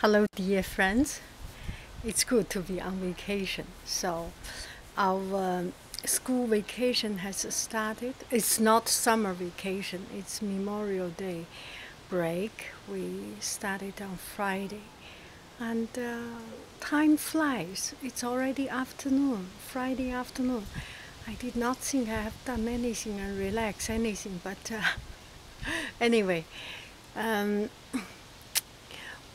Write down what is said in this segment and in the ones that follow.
Hello, dear friends. It's good to be on vacation. So, our um, school vacation has started. It's not summer vacation, it's Memorial Day break. We started on Friday. And uh, time flies. It's already afternoon, Friday afternoon. I did not think I have done anything and relax anything, but uh, anyway. Um,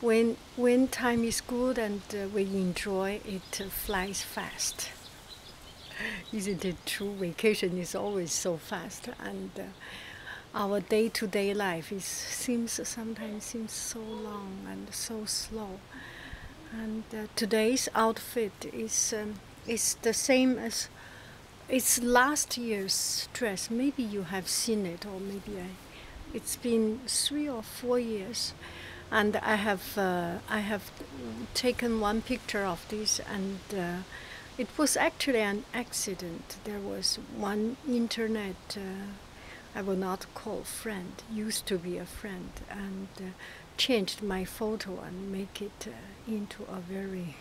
when when time is good and uh, we enjoy it uh, flies fast. Isn't it true? Vacation is always so fast and uh, our day-to-day life is seems sometimes seems so long and so slow. And uh, today's outfit is um, is the same as it's last year's dress. Maybe you have seen it or maybe I, it's been three or four years and I have uh, I have taken one picture of this, and uh, it was actually an accident. There was one internet. Uh, I will not call friend. Used to be a friend, and uh, changed my photo and make it uh, into a very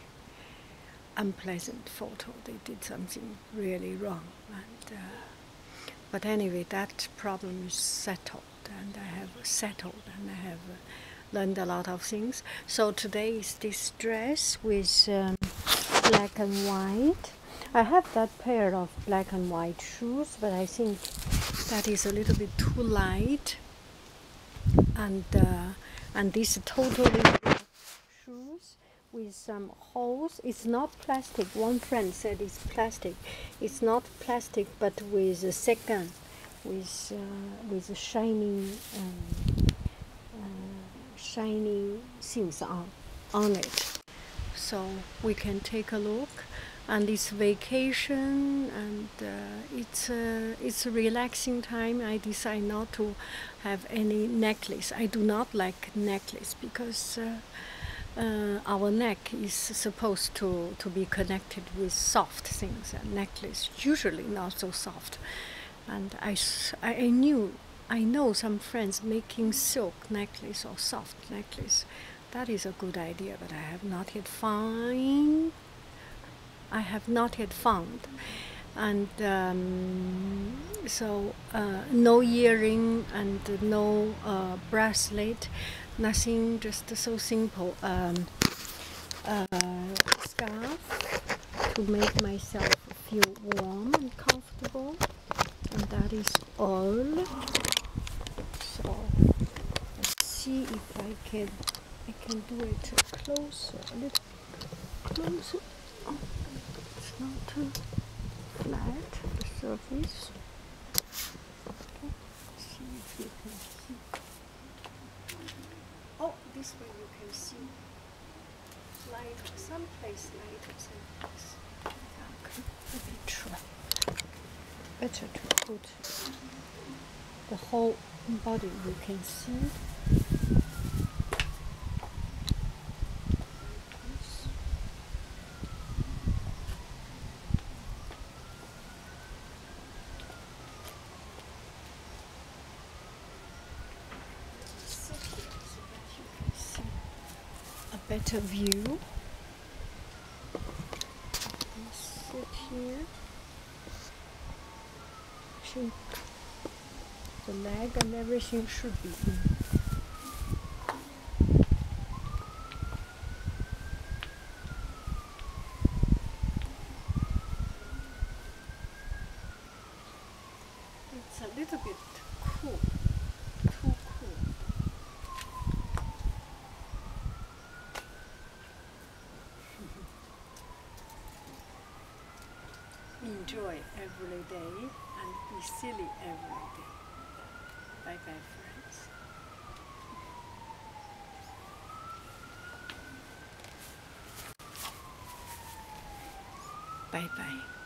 unpleasant photo. They did something really wrong, and uh, but anyway, that problem is settled, and I have settled, and I have learned a lot of things. So today is this dress with um, black and white. I have that pair of black and white shoes, but I think that is a little bit too light. And uh, and this totally shoes with some holes. It's not plastic. One friend said it's plastic. It's not plastic, but with a second, with uh, with a shiny. Um, shiny things on, on it. So we can take a look. And it's vacation and uh, it's, a, it's a relaxing time. I decide not to have any necklace. I do not like necklace because uh, uh, our neck is supposed to, to be connected with soft things. And necklace usually not so soft. And I, I knew I know some friends making silk necklace or soft necklace. That is a good idea, but I have not yet found. I have not yet found, and um, so uh, no earring and no uh, bracelet, nothing. Just so simple. Um, uh, scarf to make myself feel warm and comfortable, and that is all see if I can I can do it closer a little closer. It's not too flat the surface. Okay see if you can see. Oh this way you can see. Lighter someplace lighter someplace okay let me try. Better to put the whole body you can see a better view. Sit here. The leg and everything should be in. Enjoy every day and be silly every day. Bye bye, friends. Bye bye.